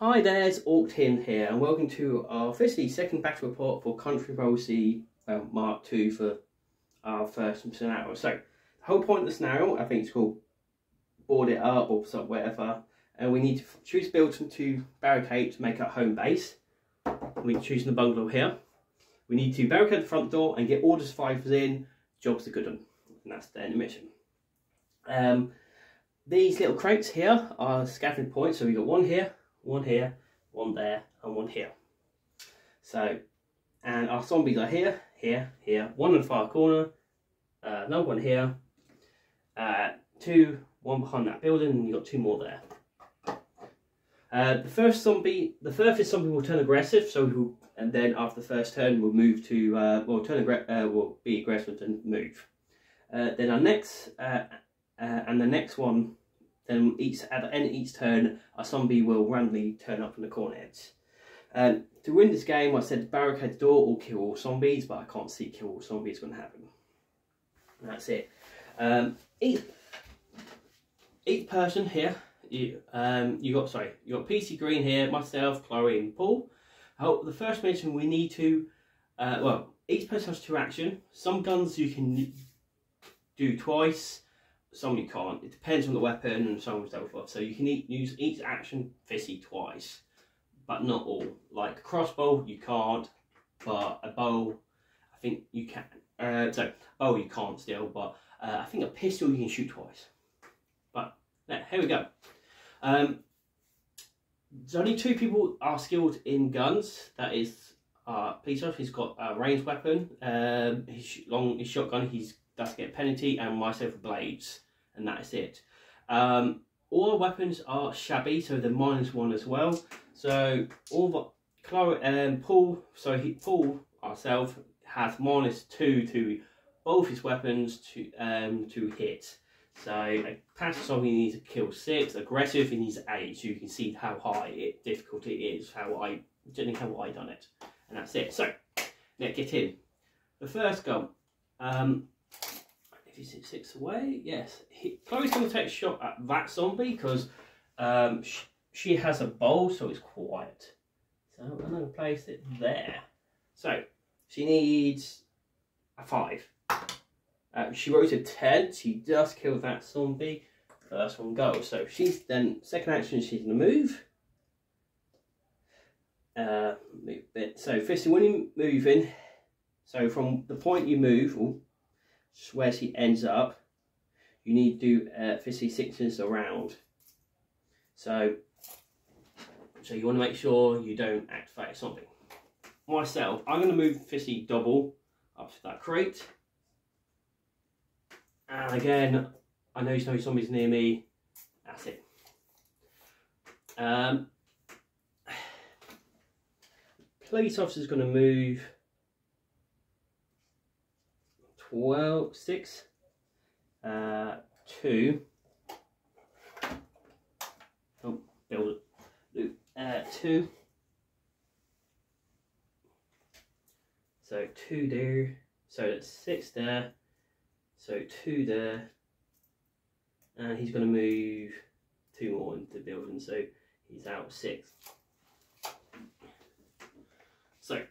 Hi there, it's Orktin here, and welcome to our officially second battle report for Country Road Z well, Mark II for our first scenario. So, the whole point of the scenario, I think, it's called Board It Up or something, whatever, and we need to choose build some two barricades to make our home base. We're choosing the bungalow here. We need to barricade the front door and get all the survivors in. Job's a good one, and that's the end of the mission. Um, these little crates here are scattering points, so we've got one here, one here, one there, and one here. So, and our zombies are here, here, here, one in the far corner, uh, another one here, uh, two, one behind that building, and you've got two more there. Uh, the first zombie, the furthest zombie will turn aggressive, so will, and then after the first turn, we'll move to, uh, well, turn uh, will be aggressive and move. Uh, then our next, uh, uh, and the next one then each at the end of each turn, a zombie will randomly turn up in the corner edge. Um, to win this game, I said barricade the door or kill all zombies, but I can't see kill all zombies going to happen. And that's it. Um, each, each person here, you um, you got sorry, you got PC Green here, myself, Chloe, and Paul. Oh, the first mission we need to, uh, well, each person has two action. Some guns you can do twice some you can't. It depends on the weapon and so on and so forth. So you can use each action fissy twice, but not all. Like crossbow, you can't, but a bow, I think you can. Uh, so, bow you can't still, but uh, I think a pistol you can shoot twice. But yeah, here we go. Um, there's only two people are skilled in guns. That is uh, police officer. He's got a ranged weapon. Um, his long his shotgun. He's does get penalty, and myself blades and that is it. Um, all our weapons are shabby, so they're minus one as well. So all the Clara and um, Paul, so he, Paul ourselves has minus two to both his weapons to um to hit. So a passive zombie needs to kill six, aggressive he needs eight. So you can see how high it difficulty is, how I generally how I done it, and that's it. So let's get in. The first gun. Um, six away. Yes. To take a shot at that zombie because um, she, she, has a bow, so it's quiet. So I'm going to place it there. So she needs a five. Uh, she rolls a 10. She just killed that zombie. First one goes. So she's then, second action, she's going to move. Uh, move bit. So firstly, when you're moving, so from the point you move, ooh, where she ends up, you need to do uh, 56 inches around. So, so you want to make sure you don't activate something. Myself, I'm going to move 50 double up to that crate. And again, I know no zombies near me. That's it. Um, police officer's going to move 12, 6, uh, 2, oh, build it, uh, 2, so 2 there, so that's 6 there, so 2 there, and he's going to move 2 more into the building, so he's out 6. So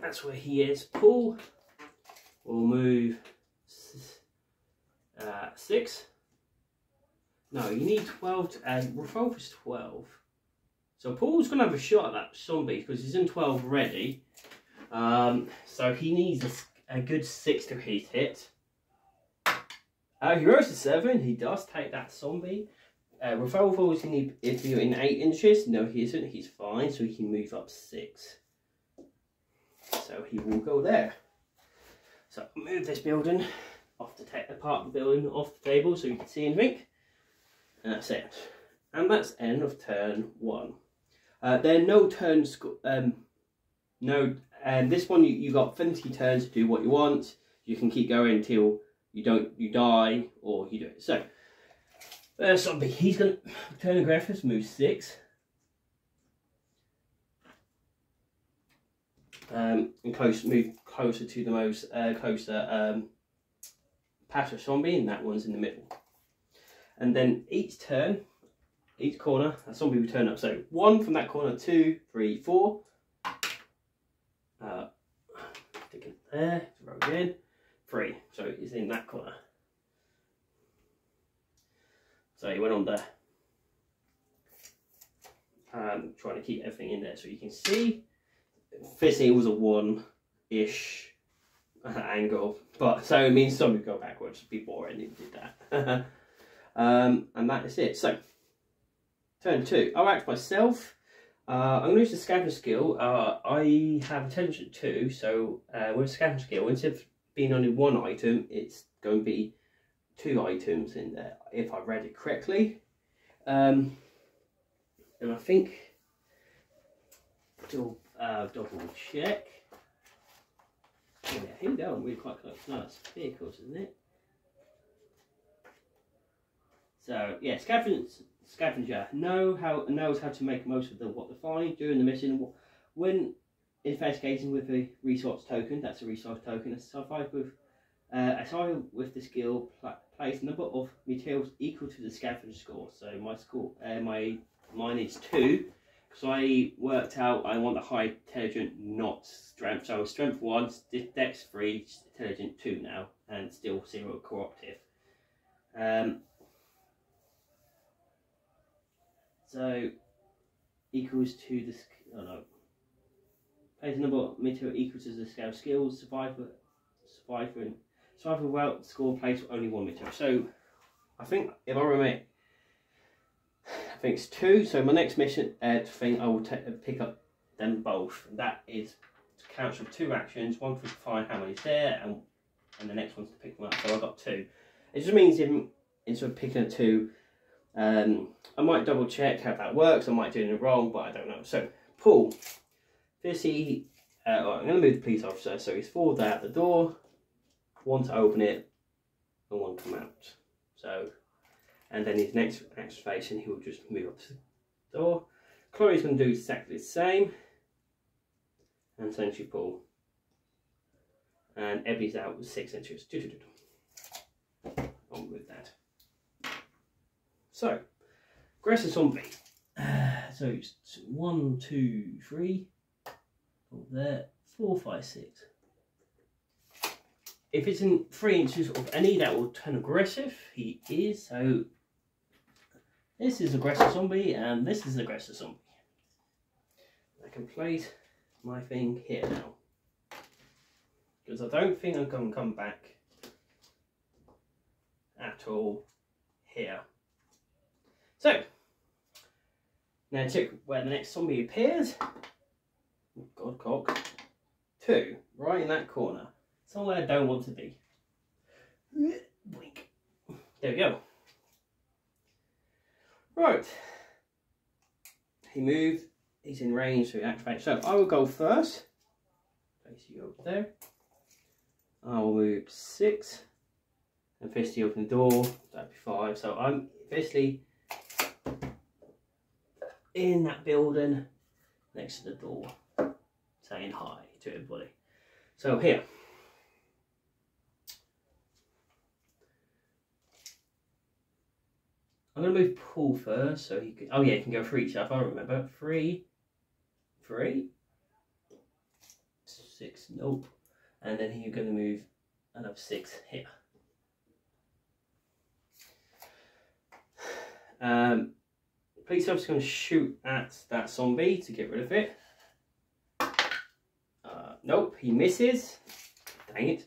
that's where he is. Paul will move uh, six. No, you need 12 to, uh, is 12. So Paul's going to have a shot at that zombie because he's in 12 ready. Um, so he needs a, a, good 6 to hit it. Uh, he rolls a 7. He does take that zombie. Uh, revolver is in, if you're in 8 inches. No, he isn't. He's fine. So he can move up 6. So he will go there. So move this building off the, the part of the building off the table so you can see anything. And that's it. And that's end of turn one. Uh, there are no turns, um, no, and this one you, you got 50 turns to do what you want. You can keep going until you don't, you die or you do it. So, uh, zombie, he's going to turn aggressive, move six. Um, and close, move closer to the most uh, closer um, passive zombie, and that one's in the middle. And then each turn, each corner, a zombie will turn up. So one from that corner, two, three, four. Uh, stick it there, throw again, three. So it's in that corner. So he went on there. Um, trying to keep everything in there so you can see. Firstly, it was a one-ish angle, but so it means some would go backwards. If you did that. um, and that is it. So, turn two. I'll act myself. Uh, I'm going to use the scavenger skill. Uh, I have attention two, so uh, with scavenger skill, instead of being only one item, it's going to be two items in there, if I read it correctly. Um, and I think, uh, double check. Yeah, here we go, we're quite close. No, it's vehicles, isn't it? So, yeah, scavenger, scavenger know how, knows how to make most of the what to find during the mission. When investigating with a resource token, that's a resource token, survive with uh, aside with the skill, pl place number of materials equal to the scavenger score. So my score, uh, my mine is two, because I worked out I want a high intelligent, not strength. So strength one, dex three, intelligent two now, and still zero cooperative. Um, so equals to the oh no. Place number material equal to the scale skills, survivor, survivor, survivor well score place only one material. So I think if I remember think it's two. So my next mission uh, thing, I will pick up them both. That is to cancel two actions. One to find how many's there, and and the next one's to pick them up. So I've got two. It just means in, instead of picking a two, um, I might double check how that works. I might do it wrong, but I don't know. So Paul, firstly, uh, I'm going to move the police officer. So he's forward out the door, one to open it, and one to come out. So and then his next activation he will just move up to the door. Chloe's going to do exactly the same and essentially pull and Ebby's out with six inches. I'll move that. So, aggressor zombie. Uh, so it's one, two, three, oh, there, four, five, six. If it's in three inches of any, that will turn aggressive. He is, so this is aggressive zombie and this is aggressive zombie. I can place my thing here now. Because I don't think I'm going to come back at all here. So, now check where the next zombie appears. Oh, God, cock. Two, right in that corner. Somewhere I don't want to be. There we go. Right. He moved. He's in range to activate. So I will go first. Place you over there. I will move six. And Fisty open the door. That'd be five. So I'm officially in that building next to the door saying hi to everybody. So here. I'm going to move Paul first, so he can. Oh yeah, he can go for each other. I remember three, three, six. Nope. And then he's going to move another six here. Um, police officer's going to shoot at that zombie to get rid of it. Uh, nope, he misses. Dang it.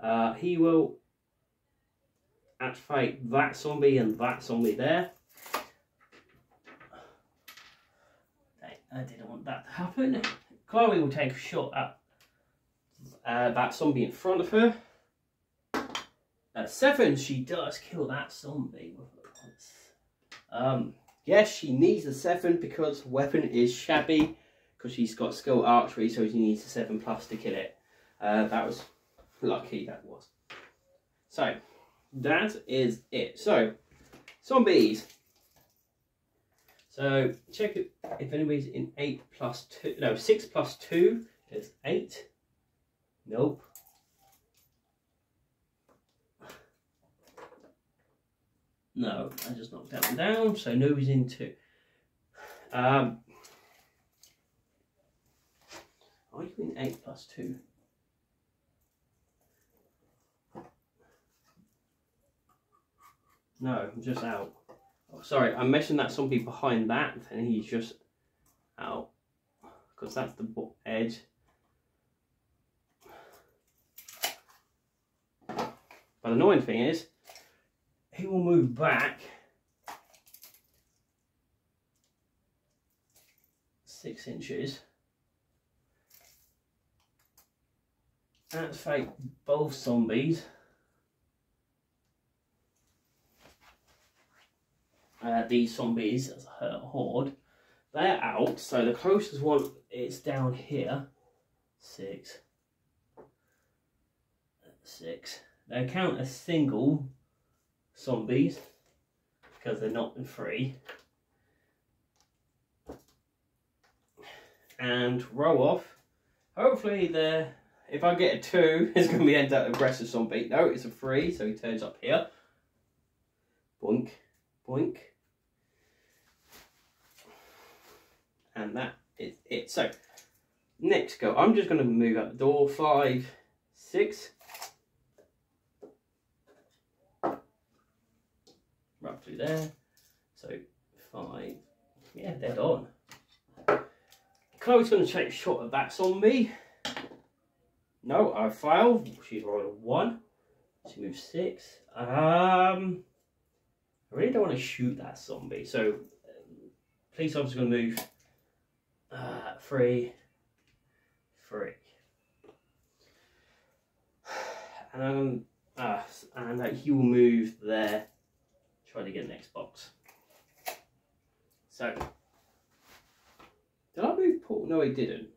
Uh, he will activate that zombie and that zombie there. I didn't want that to happen. Chloe will take a shot at uh, that zombie in front of her. At seven, she does kill that zombie. Um, yes, she needs a seven because weapon is shabby because she's got skill archery, so she needs a seven plus to kill it. Uh, that was lucky, that was. So, that is it. So, zombies. So, check if, anybody's in 8 plus 2. No, 6 plus 2 is 8. Nope. No, I just knocked that one down, so nobody's in two. Um, are you in eight plus two? No, I'm just out. Oh, sorry, I'm messing that zombie behind that, and he's just out. Because that's the edge. But the annoying thing is, he will move back six inches. That's fake both zombies. Uh, these zombies as a horde. They're out, so the closest one is down here. Six. Six. They count as single zombies because they're not in free. And row off. Hopefully the if I get a two, it's going to be end up aggressive zombie. No, it's a three, so he turns up here. Boink, boink. And that is it. So, next go. I'm just going to move out the door. Five, six. roughly there. So five, yeah, dead on. Chloe's going to take a shot at that zombie. No, I failed. She's a one. She moves six. Um, I really don't want to shoot that zombie. So, um, police officer's going to move uh, three, three. And um, uh, and uh, he will move there try to get next box. So, did I move Paul? No, he didn't.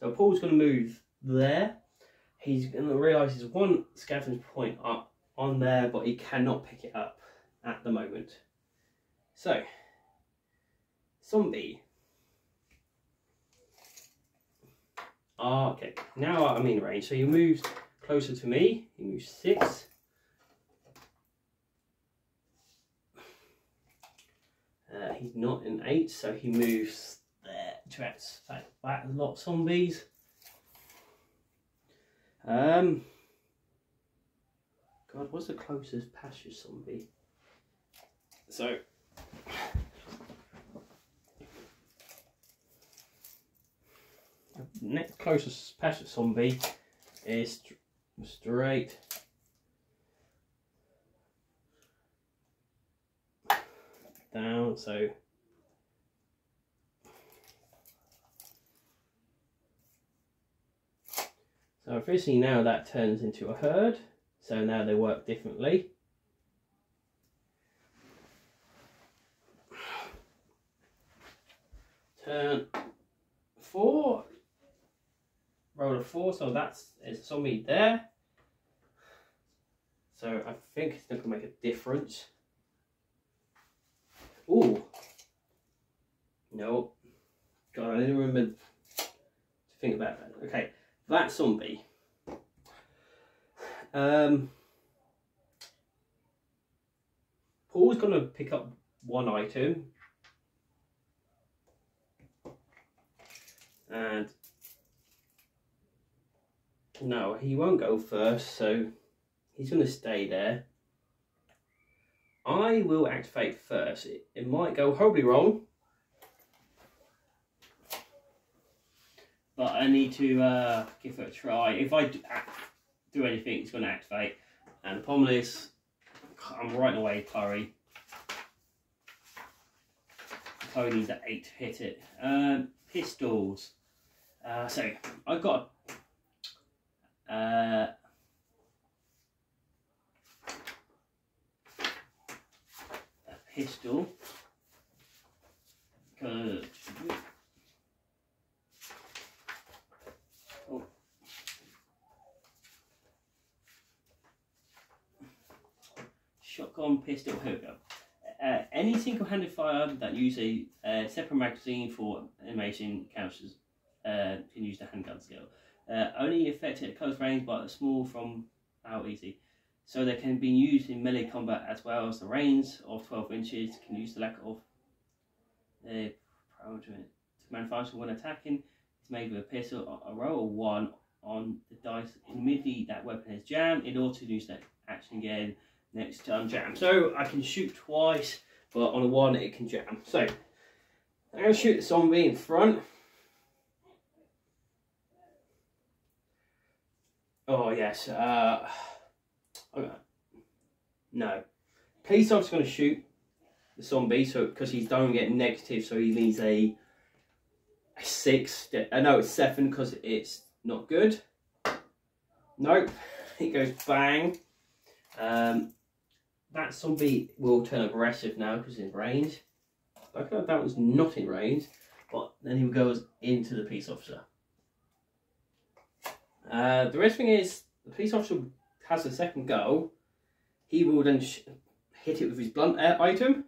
So Paul's going to move there. He's going to realise there's one scavenge point up on there, but he cannot pick it up at the moment. So, zombie. Ah, okay, now I'm in range. So he moves closer to me. He moves six. Uh, he's not in 8, so he moves there to activate back lot zombies. Um, God, what's the closest passive zombie? So, next closest passive zombie is straight down. So So officially now that turns into a herd. So now they work differently. Turn four. Roll a four, so that's it's zombie there. So I think it's not gonna make a difference. Ooh. No. God, I didn't remember to think about that. Okay, that zombie. Um, Paul's to pick up one item. And no, he won't go first, so he's going to stay there. I will activate first. It, it might go horribly wrong. But I need to uh, give it a try. If I do, do anything, it's going to activate. And the problem is, I'm right away, Curry. Curry an 8 to hit it. Um, pistols. Uh, so, I've got uh, pistol. Good. Oh. Shotgun pistol, here we go. Uh, any single-handed firearm that uses a uh, separate magazine for animation counts uh, can use the handgun skill. Uh, only effective at close range, but small from out easy. So they can be used in melee combat as well as the range of 12 inches. Can use the lack of uh, to manufacture when attacking. It's made with a pistol. A roll of one on the dice immediately that weapon is jammed in order to use that action again next turn jam. So I can shoot twice, but on a one it can jam. So I'm going to shoot the zombie in front. Oh yes. Uh. No. Police officer's going to shoot the zombie, so because he's don't get negative, so he needs a, a six. I know it's seven because it's not good. Nope. It goes bang. Um, that zombie will turn aggressive now because it's in range. Like that one's not in range, but then he goes into the police officer. Uh, the rest thing is the police officer has a second go. He will then hit it with his blunt uh, item.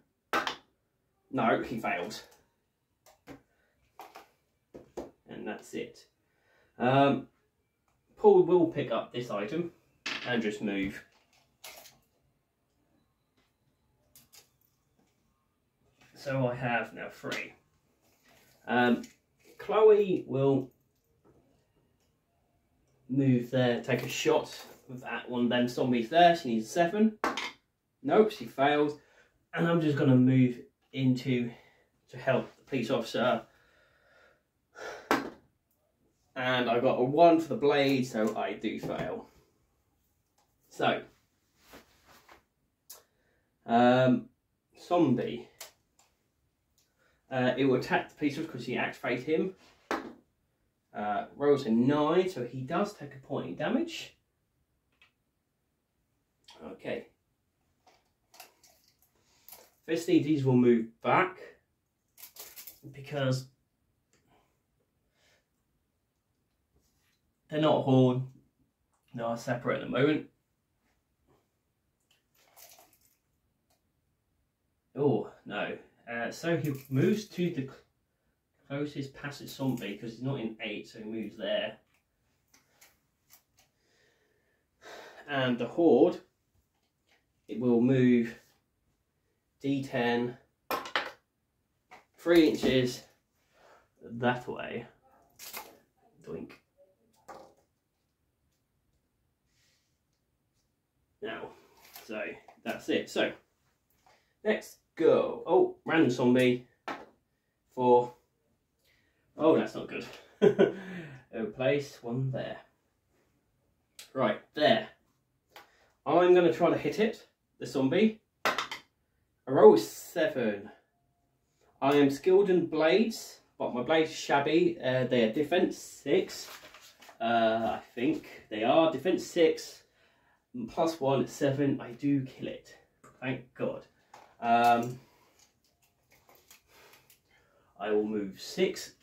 No, he fails. And that's it. Um, Paul will pick up this item and just move. So I have now three. Um, Chloe will move there, take a shot with that one of them zombies there. She needs seven. Nope, she fails. And I'm just going to move into to help the police officer. And I got a one for the blade, so I do fail. So, um, zombie. Uh, it will attack the police officer because he activates him. Uh, rolls a 9, so he does take a point in damage. Okay. Firstly, these will move back because they're not horde, they are separate at the moment. Oh, no. Uh, so he moves to the closest passive zombie because he's not in 8, so he moves there. And the horde, it will move D10 three inches that way. Doink. Now, so that's it. So, let's go. Oh, random zombie for. Oh, that's not good. oh, place one there. Right, there. I'm going to try to hit it, the zombie. I roll seven. I am skilled in blades, but my blades are shabby. Uh, they are defense six. Uh, I think they are defense six. Plus one, seven. I do kill it. Thank God. Um, I will move six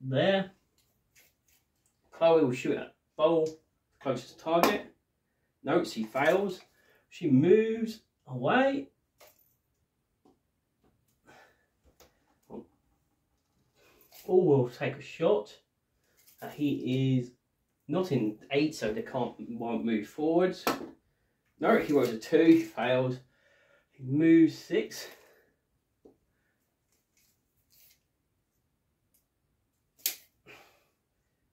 there. Chloe will shoot at bowl, closest target. Notes he fails. She moves away Paul will take a shot. Uh, he is not in eight, so they can't won't move forwards. No, he rolls a two, he fails. He moves six.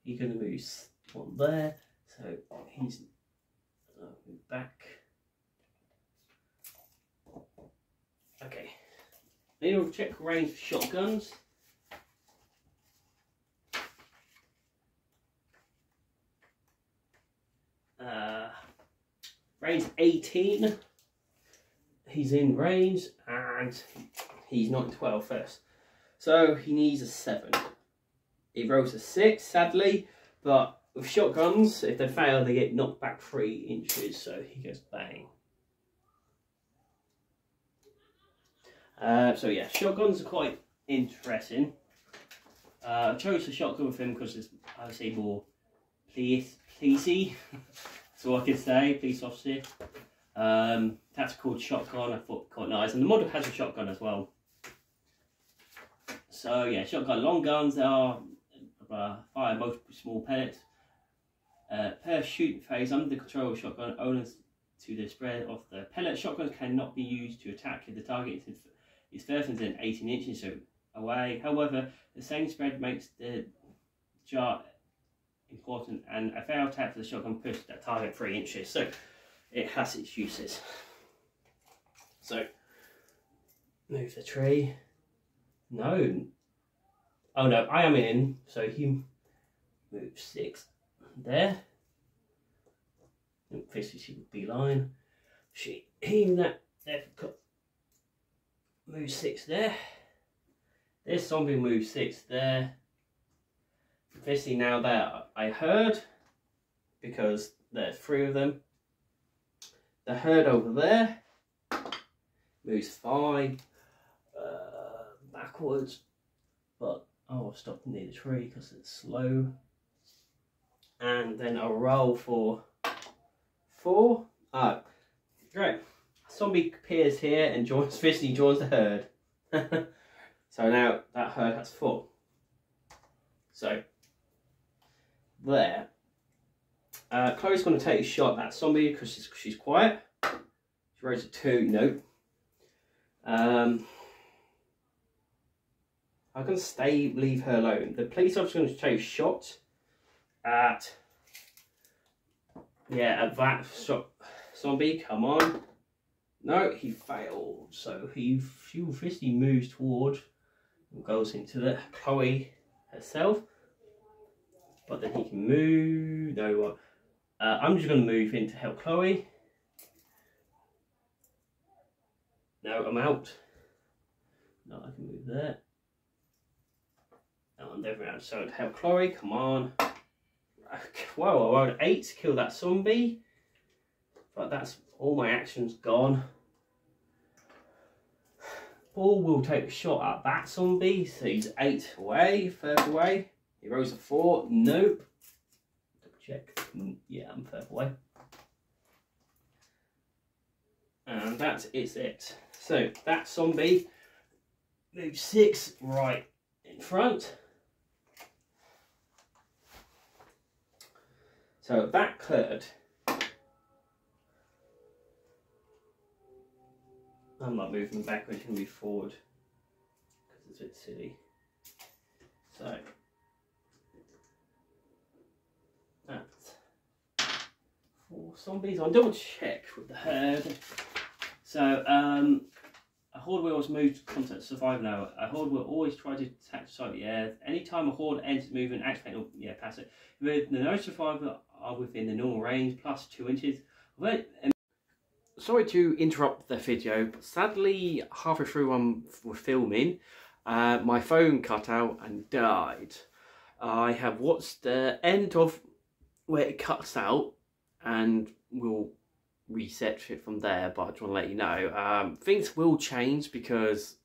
He's going to move one there, so he's uh, back. Okay. Then we'll check range shotguns. Uh, range 18. He's in range and he's not in 12 first. So he needs a 7. He rolls a 6, sadly, but with shotguns, if they fail, they get knocked back 3 inches, so he goes bang. Uh, so yeah, shotguns are quite interesting. Uh, I chose the shotgun with him because it's, I would say, more please, pleasy. So I can say, police officer. Um, tactical shotgun, I thought quite nice. And the model has a shotgun as well. So yeah, shotgun long guns are uh, fire multiple small pellets. Uh, per shoot phase under the control of shotgun, owners to the spread of the pellet. Shotguns cannot be used to attack if the target is further than 18 inches away. However, the same spread makes the jar important and a fail tap for the shotgun pushes that target 3 inches. So it has its uses. So move the tree. No. Oh no, I am in. So he moves 6 there. This she would be line. She he that there move six there. This zombie move six there. Obviously now that I heard because there's three of them. The herd over there moves five uh, backwards, but I'll stop near the tree because it's slow. And then I'll roll for four. Oh, great. Zombie appears here and joins, joins the herd. so now that herd has four. So, there. Uh, Chloe's going to take a shot at zombie because she's, she's quiet. She rolls a two, nope. Um, Going to stay, leave her alone. The police to take a shot at yeah, at that shot zombie, come on. No, he failed. So he, he obviously moves toward and goes into the Chloe herself. But then he can move. No, uh, I'm just going to move in to help Chloe. No, I'm out. No, I can move there. I'm never out. So Chloe, come on. Whoa, I rolled 8 to kill that zombie. But that's all my actions gone. Paul will take a shot at that zombie. So he's 8 away, further away. He rolls a 4. Nope. Check. Mm, yeah, I'm further away. And that is it. So that zombie moves 6 right in front. So that could, I'm not moving backwards, going to move forward because it's a bit silly. So that's four zombies. I'll double check with the herd. So um, a horde will always move to contact survival now. A horde will always try to attack the yeah. Anytime a horde enters movement, activate or yeah, pass it. With the no survivor are within the normal range, plus two inches. Sorry to interrupt the video, but sadly halfway through we're filming, uh, my phone cut out and died. I have watched the end of where it cuts out and we'll reset it from there, but I just want to let you know. Um, things will change because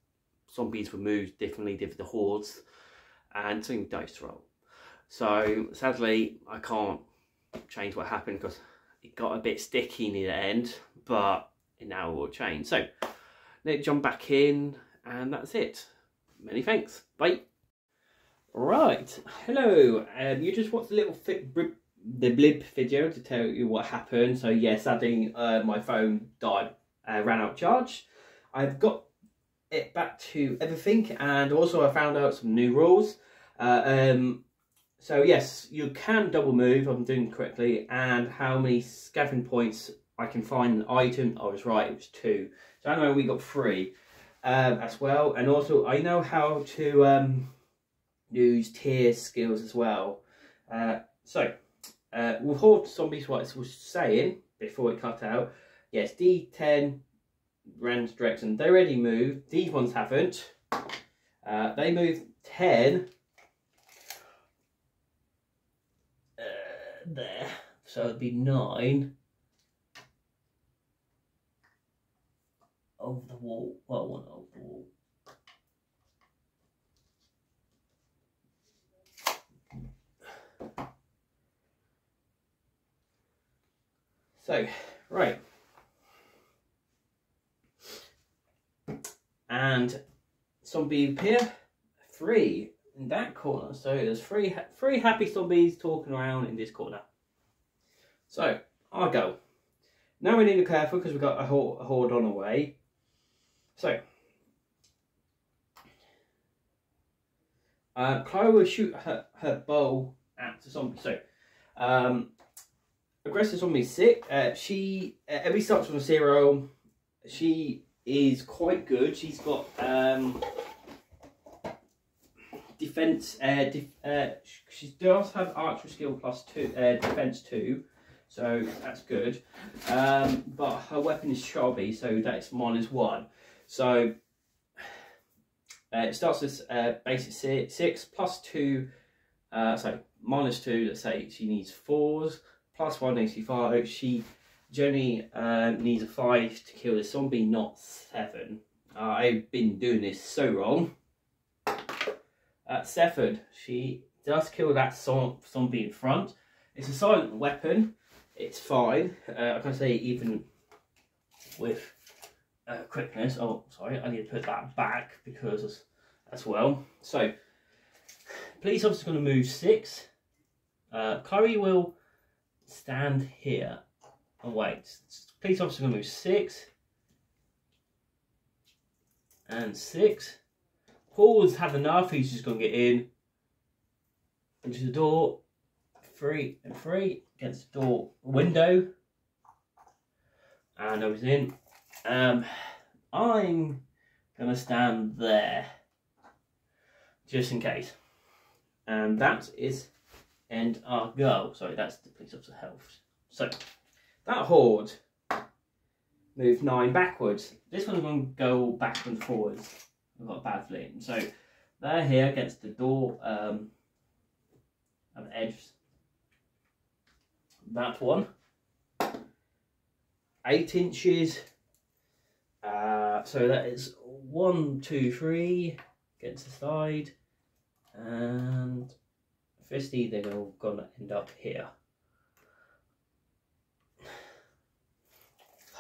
zombies were moved differently, different the hordes, and something dice roll. So sadly, I can't change what happened because it got a bit sticky near the end, but it now will change. So let's jump back in and that's it. Many thanks. Bye. Right, hello. Um, you just watched a little fit, the blip video to tell you what happened. So yeah, sadly uh, my phone died, uh, ran out of charge. I've got it back to everything and also I found out some new rules. Uh, um, so yes, you can double move, I'm doing correctly, and how many scavenging points I can find an item, I was right, it was two. So know we got three um, as well, and also I know how to um, use tier skills as well. Uh, so, uh, with Horde Zombies, what I was saying before it cut out, yes, D10, Rand Drexen, they already moved, these ones haven't. Uh, they moved 10 there. So it'd be nine over the wall. Well, one over the wall. So, right. And zombie here, three in that corner. So there's three, three happy zombies talking around in this corner. So, I'll go. now we need to be careful because we've got a horde, a horde on the way. So, uh, will shoot her, her bow at the zombie. So, um, aggressive zombie sick. Uh, she uh, every starts from zero. She is quite good. She's got um, defense. Uh, def, uh, she does have archery skill plus two, uh, defense two, so that's good. Um, but her weapon is shabby, so that's minus one. So uh, it starts with uh, basic six, plus two. Uh, so minus two. Let's say she needs fours plus one AC five. She generally uh, needs a five to kill the zombie, not seven. Uh, I've been doing this so wrong. Uh, Sefford, she does kill that zombie in front. It's a silent weapon. It's fine. Uh, I can say even with uh, quickness. Oh, sorry, I need to put that back because as, as well. So, police officer's going to move six. Uh, will stand here and wait. Police officer's going to move six and six. Paul's had enough. He's just going to get in into the door. Three and three against the door window. And I was in. Um, I'm going to stand there just in case. And that is end our go. Sorry, that's the police officer health. So that horde move nine backwards. This one's going to go backwards and forwards. I've got a bad feeling. So they're here against the door um, of edge. That one. Eight inches. Uh, so that is one, two, three against the side. And 50, they're all to end up here.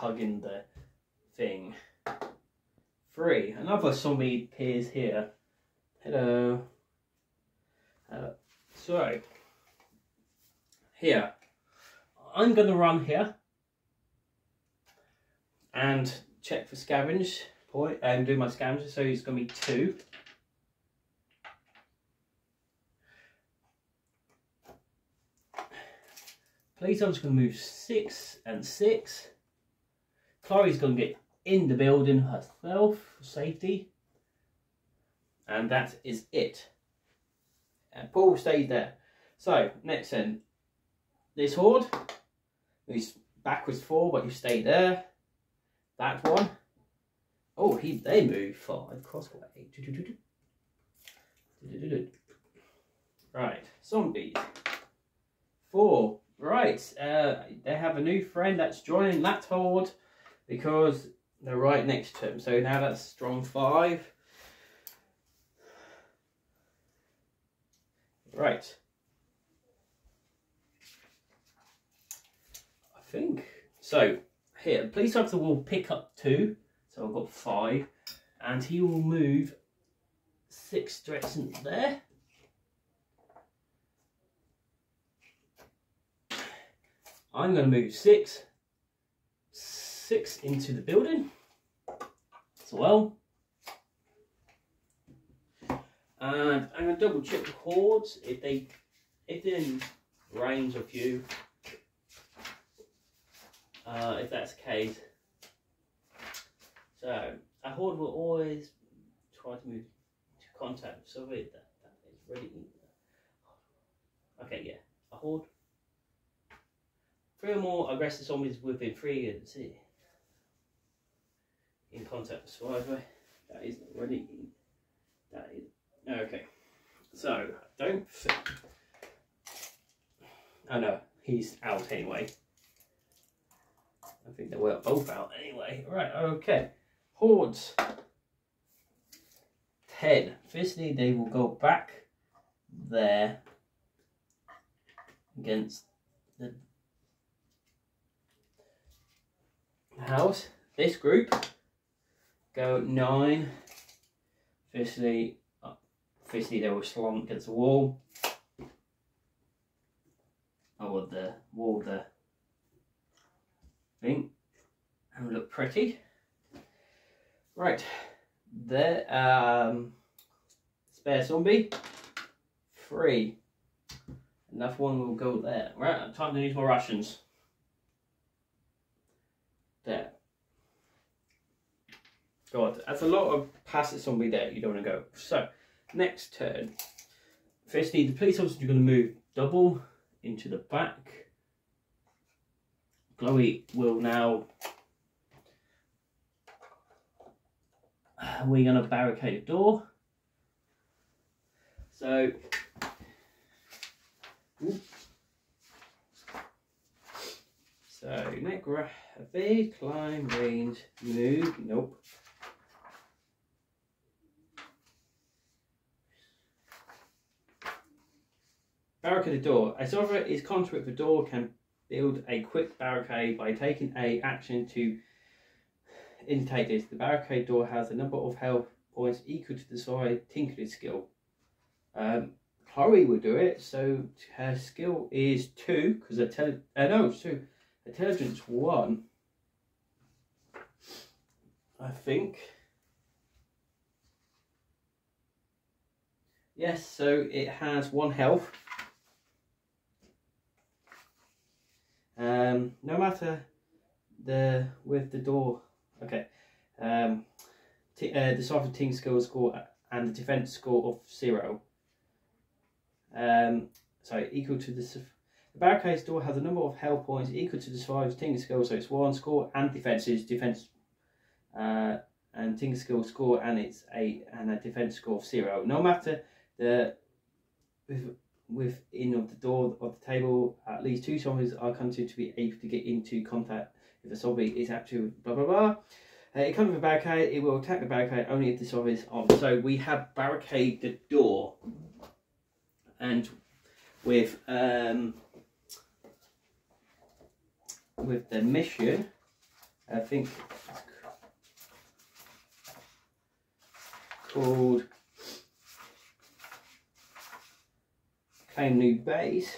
hugging the thing. Three, another zombie appears here. Hello. Uh, so, here, I'm going to run here and check for scavenge point and do my scavenge. So it's going to be two. Please, I'm just going to move six and six. Chloe's going to get in the building herself for safety. And that is it. And Paul stays there. So, next then, this horde, he's backwards four, but you stay there. That one. Oh, he they move five crossway. Right, zombies. Four. Right, uh, they have a new friend that's joining that horde because they're right next to him. So now that's strong five. Right. I think. So here, police officer will pick up two. So I've got five. And he will move six directions there. I'm going to move six six into the building as well. And I'm to double check the cords if they if they're in range of you. Uh, if that's the case. So a horde will always try to move to contact so that that is ready. Okay, yeah. A horde. Three or more aggressive zombies within three and see in contact with survivor. That isn't running. That is okay. So don't think. Oh no, he's out anyway. I think they were both out anyway. Right, okay. Hordes. 10. Firstly, they will go back there against the house. This group go nine. Firstly, uh, firstly they will slant against the wall. Oh, the wall there. thing and look pretty. Right, there, um, spare zombie, three. Enough one will go there. Right, time to use more rations. There. God, that's a lot of passive zombie there you don't want to go. So, next turn. Firstly, the police officer, you're going to move double into the back. Chloe will now. We're going to barricade the door. So. So, neck, evade, climb, range, move, nope. Barricade the door. A soldier is confident the door can build a quick barricade by taking a action to indicate this. The barricade door has a number of health points equal to the size Tinker's skill. Um, Chloe will do it, so her skill is two, because uh, no, two. Intelligence one, I think. Yes, so it has one health. Um, no matter the with the door, okay. Um, t uh, the sovereign team skill score and the defense score of zero. Um, sorry, equal to the the barricade door has a number of health points equal to the survivor's team skill, so it's one score and defenses defense, uh, and team skill score and it's a and a defense score of zero. No matter the with within of the door of the table, at least two zombies are considered to be able to get into contact if the zombie is actually blah blah blah. Uh, it comes with a barricade, it will attack the barricade only if the zombie is on. So we have barricade the door and with um, with the mission, I think called claim new base.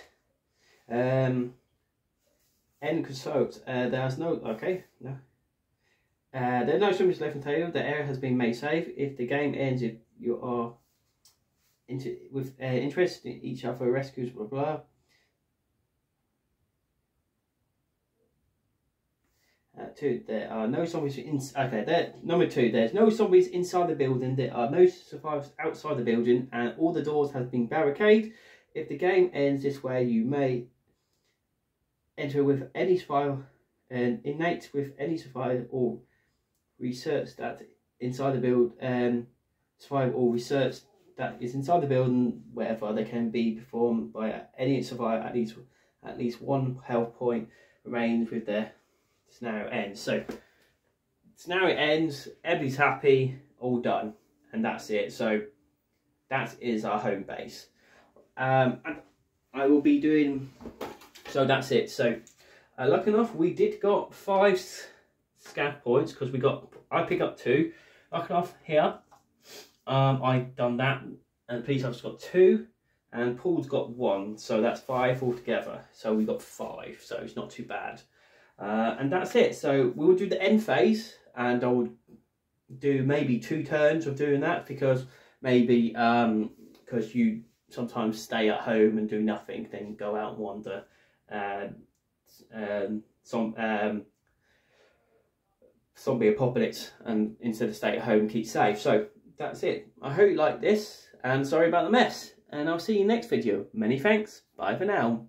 Um, end consult. Uh, there's no okay no. Uh, there are no zombies left on the table. The area has been made safe. If the game ends, if you are into with uh, interest in each other rescues, blah blah. Uh, two, there are no zombies in. Okay, there. Number two, there's no zombies inside the building. There are no survivors outside the building, and all the doors have been barricaded. If the game ends this way, you may enter with any survival and innate with any survival or research that inside the build um survival or research that is inside the building wherever they can be performed by any survivor at least at least one health point remains with their scenario ends. So scenario ends, everybody's happy, all done, and that's it. So that is our home base. Um, and I will be doing, so that's it. So uh, lucky enough, we did got five scav points because we got, I pick up two. Lucky enough here, um, I done that and police officer got two and Paul's got one. So that's five altogether. So we got five, so it's not too bad. Uh, and that's it. So we will do the end phase and I will do maybe two turns of doing that because maybe um because um, you sometimes stay at home and do nothing, then go out and wander. Uh, um, some um, zombie apocalypse, and instead of stay at home, keep safe. So that's it. I hope you like this, and sorry about the mess. And I'll see you next video. Many thanks. Bye for now.